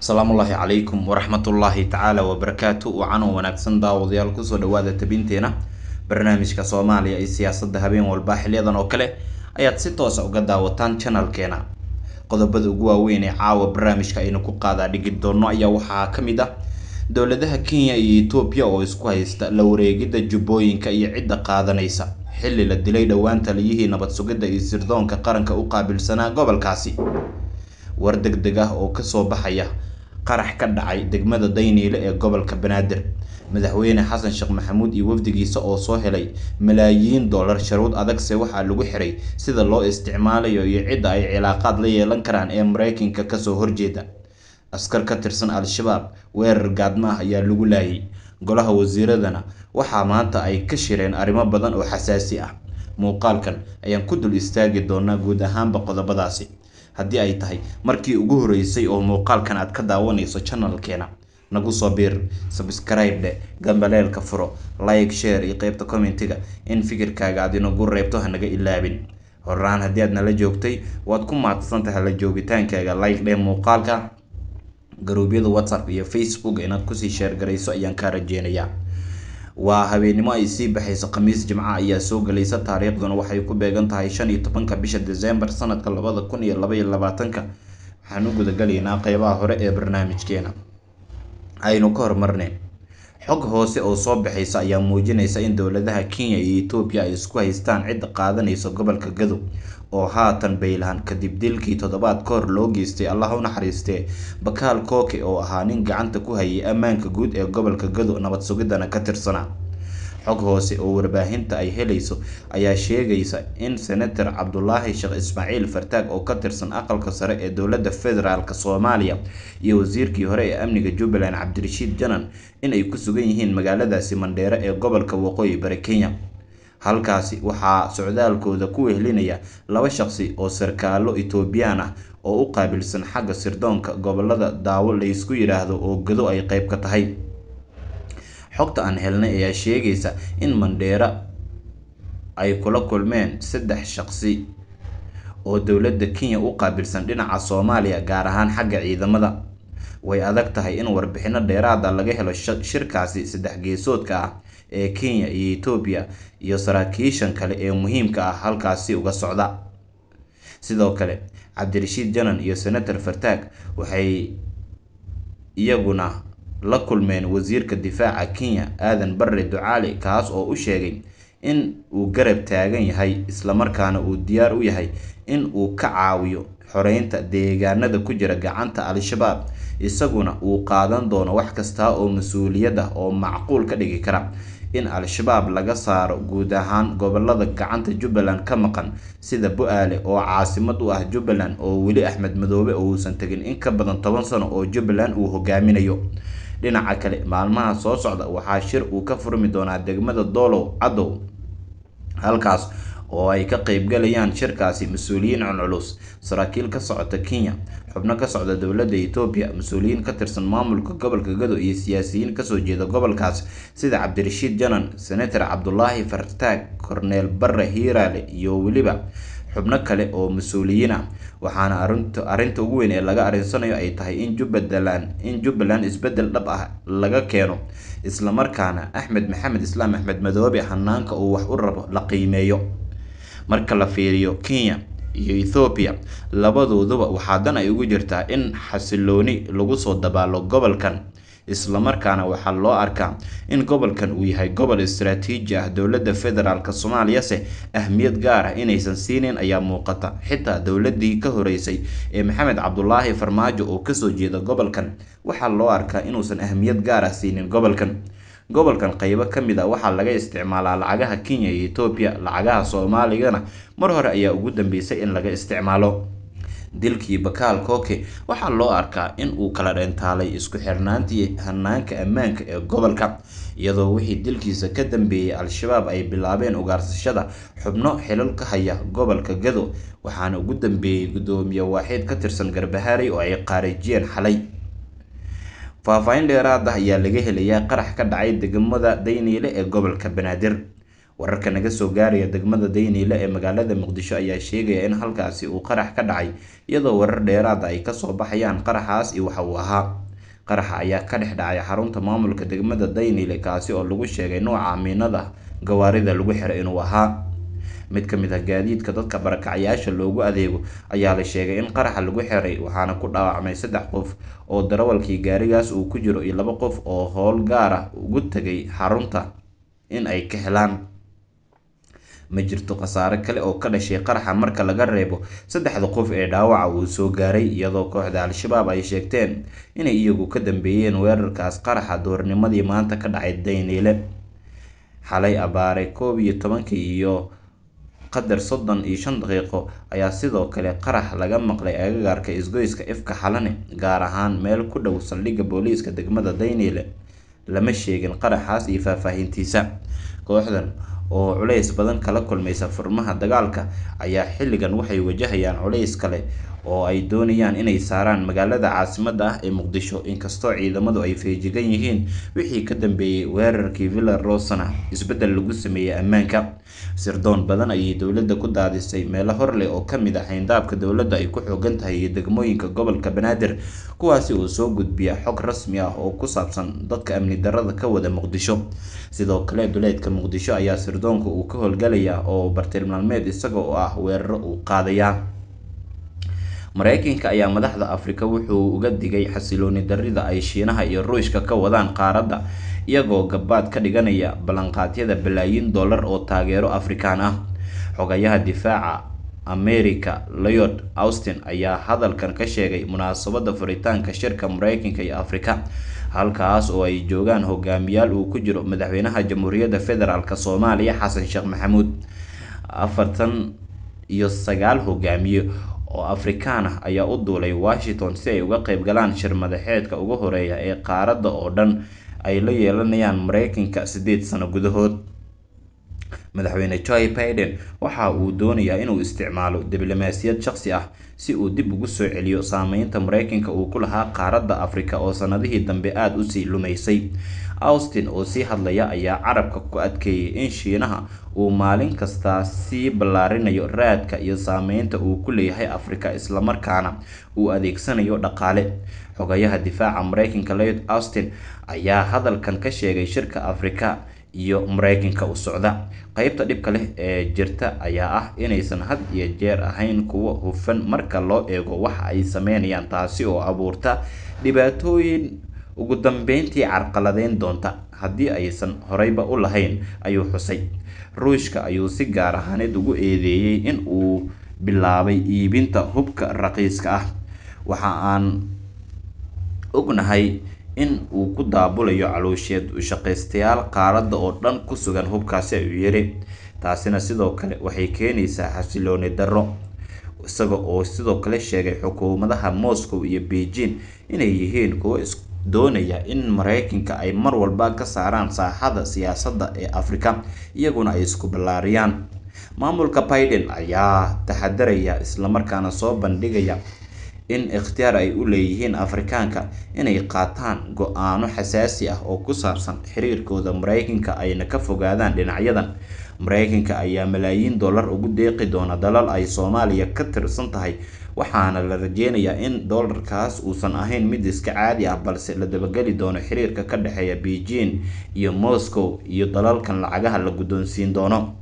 asalaamullaahi calaykum waraxmatullaahi tacaala wabarakaatu wacanoo wanaagsan daawadayaal ku soo dhawaada tabinteena. Barnaamijka soomaaliya iyo siyaasadda habeen walba xiliyadan oo kale ayaad si toosa uga daawataan janalkeena qodobada ugu waaweyn ee caawa barnaamijka aynu ku qaadaa dhigi doono ayaa waxaa ka mid ah dowladaha kenya iyo etoobiya oo isku haysta la wareegidda jubbooyinka iyo cidda qaadanaysa. Xilli la dilay dhowaan taliyihii nabad sugidda iyo sirdoonka qaranka u qaabilsanaa gobolkaasi war deg deg ah oo ka soo baxaya qarax ka dhacay degmada dayniile ee gobolka banaadir. Madaxweyne xasan sheekh maxamuud iyo wafdigiisa oo soo helay malaayiin dollar sharuud adagse waxaa lagu xiray sida loo isticmaalayo iyo cidda ay cilaaqaad la yeelan karaan ee mareykanka ka soo horjeeda. Askar ka tirsan al-shabaab weerar gaadmo ah ayaa lagu laayay. Golaha wasiiradana waxaa maanta ay ka shireen arrimo badan oo xasaasi ah. Muuqaalkan ayaan ku dul istaagi doonaa guud ahaanba qodobadaasi haddii ay tahay markii ugu horeysay oo muuqaalkan aad ka daawanayso janalkeena nagu soo biir sabscribe dhe gambaleelka furo like share iyo qeybta commentiga in fikirkaaga aad inagu reebto hanaga ilaabin. Horaan haddii aad nala joogtay waad ku maadsantahay la joogitaankaaga. Like dhe muuqaalka garuubyada whatsapp iyo facebook inaad ku sii sheergarayso ayaan kaa rajeynayaa waa habeennimo ay sii baxayso khamiis jimca ayaa soo galaysa taariikhduna waxay ku beegan tahay shan iyo tobanka bisha december sanadka labada kun iyo laba iyo labaatanka. Waxaan u gudagalaynaa qeybaha hore ee barnaamijkeena. Aynu ka hormarnay xog hoose oo soo baxaysa ayaa muujinaysa in dowladaha kenya iyo etoobiya ay isku haystaan cidda qaadanaysa gobolka gadow oo haatan baylahan kadib dilkii toddobaad ka hor loo geystay allah u naxariistee bakaal kooke oo ahaa nin gacanta ku hayay ammaanka guud ee gobolka gadow nabad sugidana ka tirsanaa xog hoose oo warbaahinta ay helayso ayaa sheegaysa in senator cabdulaahi sheekh ismaaciil fartaag oo ka tirsan aqalka sare ee dowladda federaalk soomaaliya iyo wasiirkii hore ee amniga jubbaland cabdirashiid janan in ay ku sugan yihiin magaaladaasi mandheere ee gobolka waqooyi bari kenya. Halkaasi waxaa socdaalkooda ku wehelinaya laba shaqsi oo sarkaalo etoobiyaan ah oo u qaabilsan xagga sirdoonka gobollada daawo laysku yidhaahdo oo gado ay qeyb ka tahay xogta aan helnay ayaa sheegaysa in mandheera ay kula kulmeen saddex shaqsi oo dowladda kenya u qaabilsan dhinaca soomaaliya gaar ahaan xagga ciidamada. Way adag tahay in warbixino dheeraada laga helo shirkaasi saddex geesoodka ah ee kenya iyo etoobiya iyo saraakiishan kale ee muhiimka ah halkaasi uga socda. Sidoo kale cabdirashiid janan iyo senator fartaag waxay iyaguna la kulmeen wasiirka difaaca kenya aadan barre ducaali kaas oo u sheegay in uu garab taagan yahay islamarkaana uu diyaar u yahay in uu ka caawiyo xoreynta deegaanada ku jira gacanta al-shabaab isaguna uu qaadan doono wax kasta oo mas'uuliyad ah oo macquul ka dhigi kara in al-shabaab laga saaro guud ahaan gobollada gacanta jubbaland ka maqan sida bu-aale oo caasimad u ah jubbaland oo weli axmed madoobe oo uusan tegin in ka badan toban sano oo jubbaland uu hogaaminayo dhinaca kale maalmaha soo socda waxaa shir uu ka furmi doonaa degmada doolow cadow halkaas oo ay ka qeybgalayaan shirkaasi mas'uuliyiin culculus saraakiil ka socota kenya xubno ka socda dowladda etoobiya mas'uuliyiin ka tirsan maamulka gobolka gado iyo siyaasiyiin ka soo jeeda gobolkaas sida cabdirashiid janan senator cabdulaahi fartaag korneel barre hiiraale iyo weliba xubno kale oo mas'uuliyiin ah waxaana arrinta ugu weyn ee laga arinsanayo ay tahay in jubbaland isbeddel dhab ah laga keeno islamarkaana axmed maxamed islaam axmed madoobe hanaanka uu wax u rabo la qiimeeyo. Marka la fiiriyo kenya iyo ethoobiya labadooduba waxaa dan ay ugu jirtaa in xasilooni lagu soo dabaalo gobolkan islamarkaana waxaa loo arkaa in gobolkan uu yahay gobol istaraatiiji ah dowladda federaalk soomaaliyase ahmiyad gaar ah inaysan siinin ayaa muuqata. Xitaa dowladii ka horeysay ee maxamed cabdulaahi farmaajo oo ka soo jeeda gobolkan waxaa loo arkaa inuusan ahmiyad gaar ah siinin gobolkan. Gobolkan qeybo ka mid a waxaa laga isticmaalaa lacagaha kenya iyo etoobiya lacagaha soomaaligana mar hore ayaa ugu dambeysay in laga isticmaalo dilkii bakaal kooke waxaa loo arkaa in uu kala dheentaalay isku xirnaantii hanaanka ammaanka ee gobolka iyadoo wixii dilkiisa ka dambeeyey al-shabaab ay bilaabeen ugaarsashada xubno xilal ka haya gobolka gado waxaana ugu dambeeyey guddoomiye waaxid ka tirsan garbahaarey oo ay qaarijiyeen xalay. Faahfaahin dheeraad ah ayaa laga helayaa qarax ka dhacay degmada dayniile ee gobolka banaadir wararka naga soo gaaraya degmada dayniile ee magaalada muqdisho ayaa sheegaya in halkaasi uu qarax ka dhacay iyadoo warar dheeraada ay ka soo baxayaan qaraxaas iyo waxa uu ahaa. Qaraxa ayaa ka dhex dhacay xarunta maamulka degmada dayniile kaasi oo lagu sheegay nooca miinada gawaarida lagu xiray inuu ahaa. Mid ka mid ah gaadiidka dadka barakacyaasha loogu adeego ayaa la sheegay in qaraxa lagu xiray waxaana ku dhaawacmay saddex qof oo darawalkii gaarigaas uu ku jiro iyo laba qof oo howl gaar ah ugu tegay xarunta in ay ka helaan ma jirto khasaare kale oo ka dhashay qaraxa marka laga reebo saddexda qof ee dhaawaca uu soo gaaray iyadoo kooxda al-shabaab ay sheegteen inay iyagu ka dambeeyeen weerarkaas qaraxa doornimadii maanta ka dhacay dayniile xalay abaare koob iyo tobankii iyo qadar soddon iyo shan daqiiqo ayaa sidoo kale qarax laga maqlay agagaarka isgoyska ifka xalane gaar ahaan meel ku dhow saldhigga booliiska degmada dayniile lama sheegin qaraxaas iyo faahfaahintiisa. Kooxdan oo culays badan kala kulmaysa furmaha dagaalka ayaa xilligan waxay wajahayaan culays kale oo ay doonayaan inay saaraan magaalada caasimadda ah ee muqdisho. Inkastoo ciidamadu ay feejigan yihiin wixii ka dambeeyey weerarkii villa rosana isbeddel lagu sameeyey ammaanka. Sirdoon badan ayay dowladda ku daadisay meelo horleh oo ka mid ah xayndaabka dowladda ay ku xoogan tahay iyo degmooyinka gobolka banaadir kuwaasi oo soo gudbiya xog rasmi ah oo ku saabsan dadka amni darada ka wada muqdisho. Sidoo kale duleedka muqdisho ayaa sirdoonka uu ka howlgalaya oo bartilmaalmeed isaga oo ah weeraro uu qaadaya mareykanka ayaa madaxda afrika wuxuu uga digay xasilooni darida ay shiinaha iyo ruushka ka wadaan qaaradda iyagoo gabaad ka dhiganaya ballanqaadyada balaayiin dollar oo taageero afrikaan ah. Xogayaha difaaca america leod austin ayaa hadalkan ka sheegay munaasabada furitaanka shirka mareykanka iyo afrika halkaas oo ay joogaan hogaamiyaal uu ku jiro madaxweynaha jamhuuriyadda federaalk soomaaliya xasan sheekh maxamuud. Afartan iyo sagaal hogaamiye oo afrikaan ah ayaa u duulay washington si ay uga qeyb galaan shir madaxeedka ugu horreeya ee qaaradda oo dhan ay la yeelanayaan mareykanka sideed sano gudahood madaxweyne joe biden waxa uu doonayaa inuu isticmaalo diblomaasiyad shaqsi ah si uu dib ugu soo celiyo saameynta mareykanka uu ku lahaa qaaradda afrika oo sanadihii dambe aada u sii lumaysay. Austin oo sii hadlaya ayaa carabka ku adkeeyay in shiinaha uu maalin kastaa sii ballaarinayo raadka iyo saameynta uu ku leeyahay afrika islamarkaana uu adeegsanayo dhaqaale. Xogayaha difaaca mareykanka leod austin ayaa hadalkan ka sheegay shirka afrika iyo mareykanka u socda. Qeybta dhibka leh ee jirta ayaa ah inaysan had iyo jeer ahayn kuwo hufan marka loo eego waxa ay sameynayaan taasi oo abuurta dhibaatooyin ugu dambeyntii carqaladeyn doonta. Haddii aysan horeyba u lahayn ayuu xusay. Ruushka ayuu si gaar ahaaneed ugu eedeeyey in uu bilaabay iibinta hubka raqiiska ah. Waxa aan ognahay in uu ku daabulayo caloosheed ushaqaystayaal qaaradda oo dhan ku sugan hubkaasi ayuu yiri. Taasina sidoo kale waxay keenaysaa xasilooni darro isaga oo sidoo kale sheegay xukuumadaha moscow iyo beijing inay yihiin kuwo is doonaya in mareykanka ay mar walba ka saaraan saaxada siyaasadda ee afrika iyaguna ay isku ballaariyaan. Maamulka biden ayaa taxadaraya islamarkaana soo bandhigaya in ikhtiyaar ay u leeyihiin afrikaanka inay qaataan go'aano xasaasi ah oo ku saabsan xiriirkooda mareykanka ayna ka fogaadaan dhinacyadan. Mareykanka ayaa malaayiin dollar ugu deeqi doona dalal ay soomaaliya ka tirsan tahay waxaana la rajeynayaa in doolarkaas uusan ahayn mid iska caadi ah balse la dabageli doono xiriirka ka dhexeeya beijing iyo moscow iyo dalalkan lacagaha la guddoonsiin doono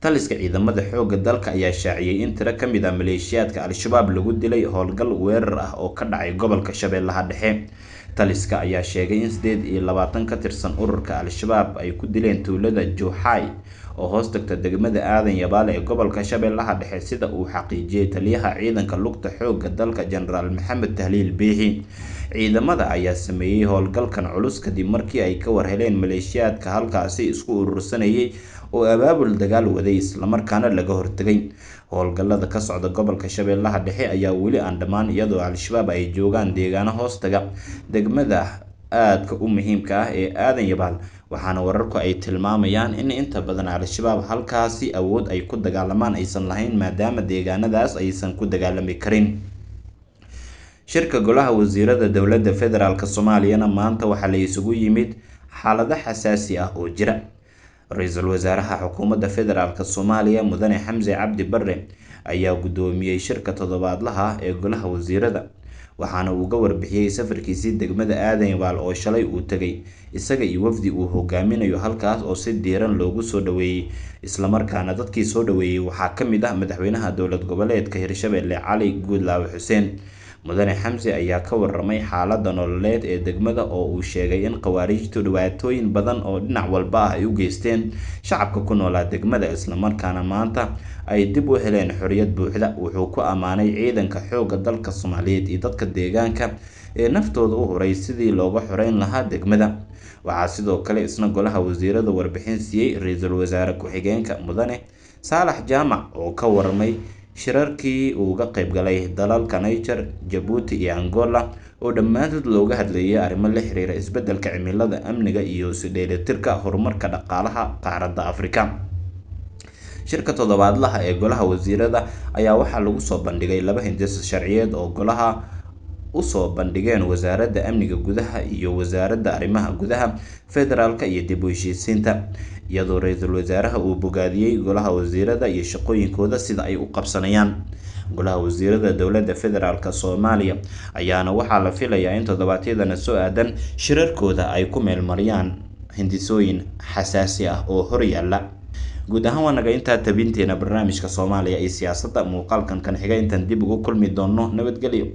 taliska ciidamada xoogga dalka ayaa shaaciyey in tiro ka mid ah maleeshiyaadka al-shabaab lagu dilay howlgal weerar ah oo ka dhacay gobolka shabeellaha dhexe taliska ayaa sheegay in sideed iyo labaatan ka tirsan ururka al-shabaab ay ku dileen tuulada juuxaay oo hoos tagta degmada aadan yabaale ee gobolka shabeellaha dhexe sida uu xaqiijiyey taliyaha ciidanka lugta xoogga dalka jenaraal maxamed tahliil biixi ciidamada ayaa sameeyey howlgalkan culus kadib markii ay ka warheleen maleeshiyaadka halkaasi isku urursanayay oo abaabul dagaal waday islamarkaana laga hortegay howlgallada ka socda gobolka shabeellaha dhexe ayaa weli aan dhammaan iyadoo al-shabaab ay joogaan deegaano hoostaga. Degmada aadka u muhiimka ah ee aadan yabaal waxaana wararku ay tilmaamayaan in inta badan al-shabaab halkaasi awood ay ku dagaalamaan aysan lahayn maadaama deegaanadaas aysan ku dagaalami karin. Shirka golaha wasiirada dowladda federaalk soomaaliyana maanta waxaa la isugu yimid xaalado xasaasi ah oo jira ra'iisul wasaaraha xukuumadda federaalk soomaaliya mudane xamse cabdi bare ayaa guddoomiyey shirka toddobaadlaha ah ee golaha wasiirada waxaana uu ga warbixiyey safarkiisii degmada aadanyabaal oo shalay uu tegay isaga iyo wafdi uu hogaaminayo halkaas oo si diiran loogu soo dhaweeyey islamarkaana dadkii soo dhaweeyey. Waxaa ka mid ah madaxweynaha dowlad goboleedka hirshabelle cali guudlaawe xuseen mudane xamse ayaa ka waramay xaalada nololeed ee degmada oo uu sheegay in khawaariijtu dhibaatooyin badan oo dhinac walba ah ay u geysteen. Shacabka ku noolaa degmada islamarkaana maanta ay dib u heleen xoriyad buuxda wuxuu ku ammaanay ciidanka xoogga dalka soomaaliyeed iyo dadka deegaanka ee naftooda u huray sidii looga xoreyn lahaa degmada. Waxaa sidoo kale isna golaha wasiirada warbixin siiyey ra'iisul wasaare ku-xigeenka mudane saalax jaamac oo ka waramay shirarkii uu ga qaybgalay dalalka niger jabuuti iyo angola oo dhammaantood looga hadlayay arrimo la xiriira isbeddelka cimilada amniga iyo dheelitirka horumarka dhaqaalaha qaaradda afrika. Shirka toddobaadlaha ee golaha wasiirada ayaa waxaa lagu soo bandhigay laba hindis sharciyeed oo golaha u soo bandhigeen wasaaradda amniga gudaha iyo wasaaradda arrimaha gudaha federaalk iyo dib u heshiisiinta. Iyadoo ra'iisul wasaaraha uu bogaadiyey golaha wasiirada iyo shaqooyinkooda sida ay u qabsanayaan. Golaha wasiirada dowladda federaalk soomaaliya ayaana waxaa la filayaa in toddobaadyadana soo aadan shirarkooda ay ku meelmariyaan hindisooyin xasaasi ah oo horyaala guud ahaan waa naga intaa tabinteena barnaamijka soomaaliya iyo siyaasadda muuqaalkan kan xiga intaan dib ugu kulmi doono nabadgelyo